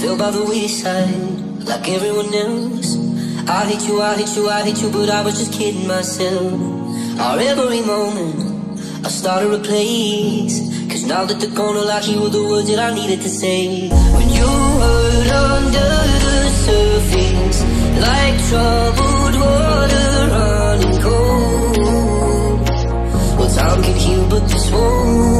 by the wayside, like everyone else. I hate you, I hate you, I hate you, but I was just kidding myself. Our every moment, I started a place. Cause now that gone, all I hear were the words that I needed to say. When you hurt under the surface, like troubled water running cold. Well, time can heal, but this won't.